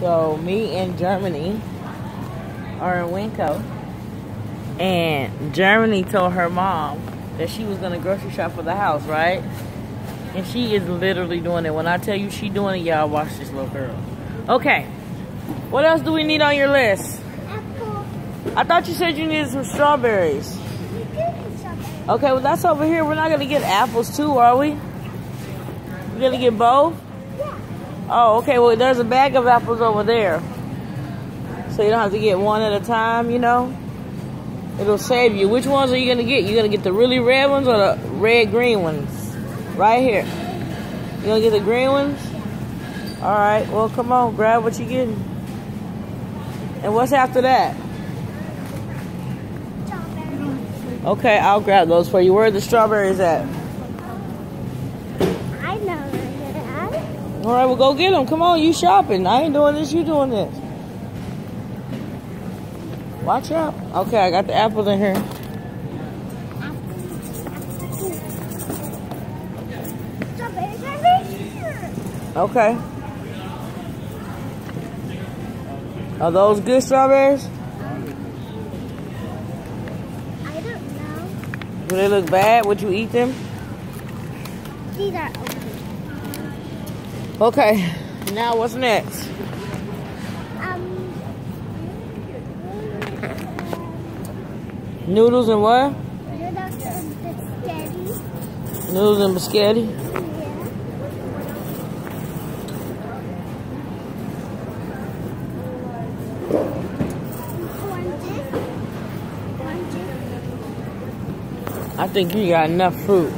So me and Germany are in Winco. And Germany told her mom that she was gonna grocery shop for the house, right? And she is literally doing it. When I tell you she doing it, y'all watch this little girl. Okay. What else do we need on your list? Apple. I thought you said you needed some strawberries. We do need strawberries. Okay, well that's over here. We're not gonna get apples too, are we? We're gonna get both? Oh, okay. Well, there's a bag of apples over there. So you don't have to get one at a time, you know? It'll save you. Which ones are you going to get? You're going to get the really red ones or the red green ones? Right here. You going to get the green ones? All right. Well, come on. Grab what you're getting. And what's after that? Okay, I'll grab those for you. Where are the strawberries at? I know that. All right, well, go get them. Come on, you shopping. I ain't doing this. You doing this. Watch out. Okay, I got the apples in here. Strawberries are right here. Okay. Are those good strawberries? I don't know. Do they look bad? Would you eat them? These are okay. Now what's next? Um. Noodles and what? Noodles and biscotti. Noodles and biscotti. Yeah. I think you got enough fruit.